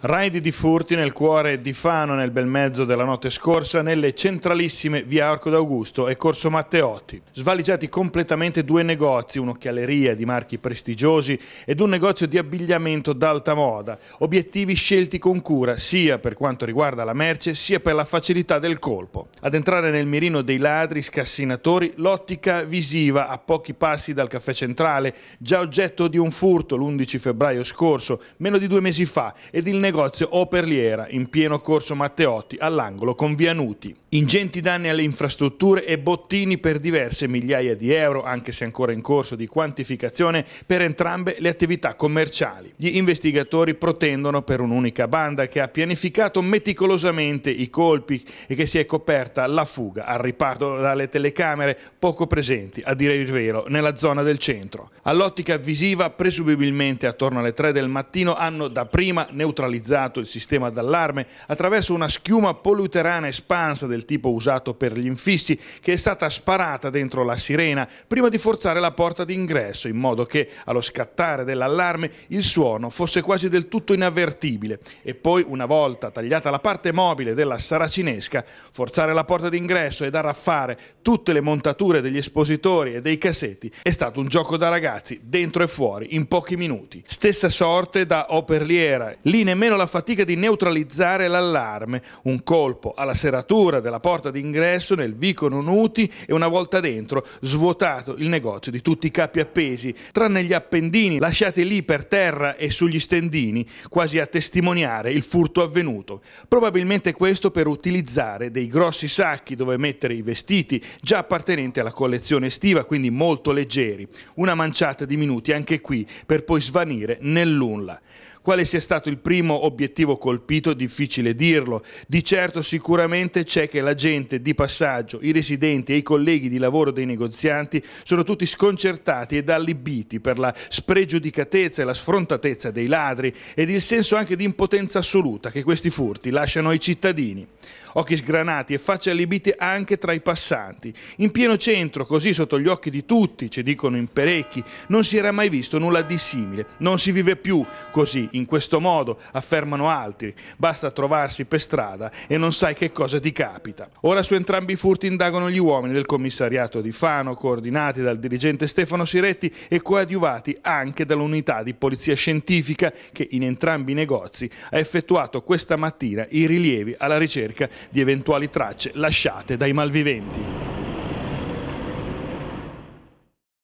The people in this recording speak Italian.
Raid di furti nel cuore di Fano nel bel mezzo della notte scorsa nelle centralissime via Arco d'Augusto e Corso Matteotti. Svaligiati completamente due negozi, un'occhialeria di marchi prestigiosi ed un negozio di abbigliamento d'alta moda. Obiettivi scelti con cura sia per quanto riguarda la merce sia per la facilità del colpo. Ad entrare nel mirino dei ladri scassinatori l'ottica visiva a pochi passi dal caffè centrale, già oggetto di un furto l'11 febbraio scorso, meno di due mesi fa, ed il negozio Operliera in pieno corso Matteotti all'angolo con via Nuti. Ingenti danni alle infrastrutture e bottini per diverse migliaia di euro, anche se ancora in corso di quantificazione, per entrambe le attività commerciali. Gli investigatori protendono per un'unica banda che ha pianificato meticolosamente i colpi e che si è coperta la fuga al riparto dalle telecamere poco presenti, a dire il vero, nella zona del centro. All'ottica visiva, presumibilmente attorno alle 3 del mattino, hanno da prima neutralizzato il sistema d'allarme attraverso una schiuma polluterana espansa del tipo usato per gli infissi che è stata sparata dentro la sirena prima di forzare la porta d'ingresso in modo che allo scattare dell'allarme il suono fosse quasi del tutto inavvertibile. E poi una volta tagliata la parte mobile della saracinesca forzare la porta d'ingresso ed arraffare tutte le montature degli espositori e dei cassetti è stato un gioco da ragazzi dentro e fuori in pochi minuti. Stessa sorte da Operliera, lì nemmeno la fatica di neutralizzare l'allarme, un colpo alla serratura della porta d'ingresso nel vico Nonuti e una volta dentro svuotato il negozio di tutti i capi appesi, tranne gli appendini lasciati lì per terra e sugli stendini, quasi a testimoniare il furto avvenuto. Probabilmente questo per utilizzare dei grossi sacchi dove mettere i vestiti già appartenenti alla collezione estiva, quindi molto leggeri. Una manciata di minuti anche qui per poi svanire nel nulla. Quale sia stato il primo obiettivo colpito, difficile dirlo. Di certo sicuramente c'è che la gente di passaggio, i residenti e i colleghi di lavoro dei negozianti sono tutti sconcertati ed allibiti per la spregiudicatezza e la sfrontatezza dei ladri ed il senso anche di impotenza assoluta che questi furti lasciano ai cittadini. Occhi sgranati e facce allibite anche tra i passanti. In pieno centro, così sotto gli occhi di tutti, ci dicono in parecchi, non si era mai visto nulla di simile. Non si vive più così, in questo modo, affermano altri. Basta trovarsi per strada e non sai che cosa ti capita. Ora su entrambi i furti indagano gli uomini del commissariato di Fano, coordinati dal dirigente Stefano Siretti e coadiuvati anche dall'unità di polizia scientifica che in entrambi i negozi ha effettuato questa mattina i rilievi alla ricerca di eventuali tracce lasciate dai malviventi.